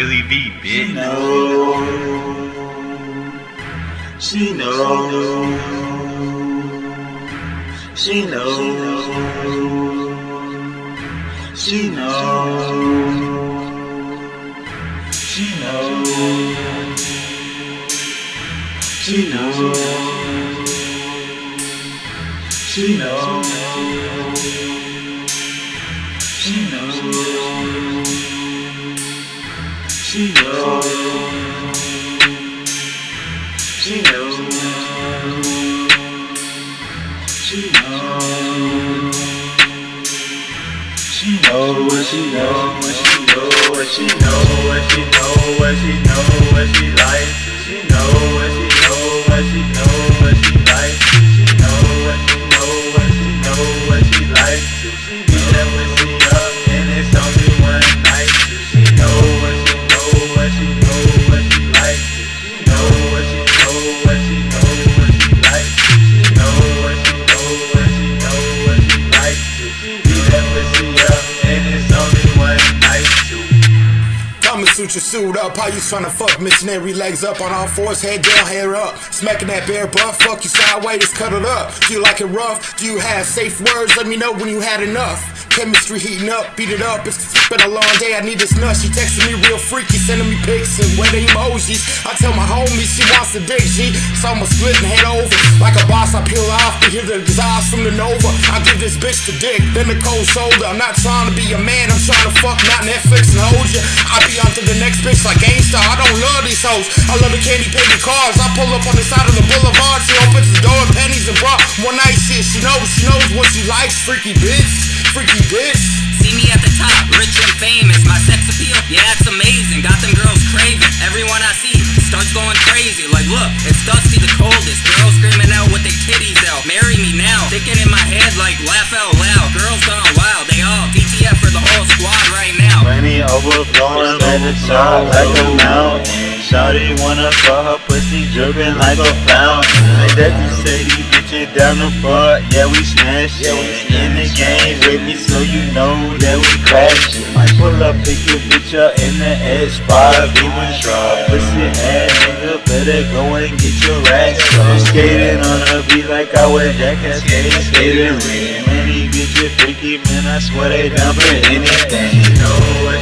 Billy V, bitch. She knows. She knows. She knows. She knows. She knows. She knows. She knows. She knows. She knows. She knows. She knows what she knows, what she knows, what she knows, what she knows, what she knows, what she likes. She knows what she knows, what she knows, what she likes. She knows what she knows, what she knows, what she likes. She Kama Sutra suit up, how you tryna fuck missionary legs up on all fours, head down, hair up. Smacking that bare butt, fuck you sideways, cut it up. Do you like it rough? Do you have safe words? Let me know when you had enough. Chemistry heating up, beat it up. It's been a long day, I need this nut. She texting me real freaky, sending me pics and wedding emojis. I tell my homie she wants to dig, G. So I'ma split and head over. Like a boss, I peel off hear the exhaust from the Nova. I give this bitch the dick, then the cold shoulder. I'm not trying to be a man, I'm trying to fuck, not Netflix and hold ya. I be on to the next bitch like GameStar. I don't love these hoes. I love the candy painted cars. I pull up on the side of the boulevard. She opens the door, pennies and bra. One night shit, she knows, she knows what she likes. Freaky bitch, freaky bitch. See me at the top, rich and famous. My sex appeal, yeah, it's amazing. Got them girls craving. Everyone I see starts going crazy. Like, look, it's Dusty the coldest. Girls screaming out with their titties laugh out loud. Girls gone wild. They all DTF for the whole squad right now. Money overflowing, let it shout like a mountain. Shawty wanna fuck her pussy dripping like a fountain. Like that you say these bitches down the front, yeah we smashing. In the game with me, so you know that we crashing. Might pull up, pick your bitch up in the S5, be with truck. Pussy ass nigga, better go and get your racks up. Skating on a like I was jackass, skating, skating ring. Many bitches freaky, man, I swear they down for anything. What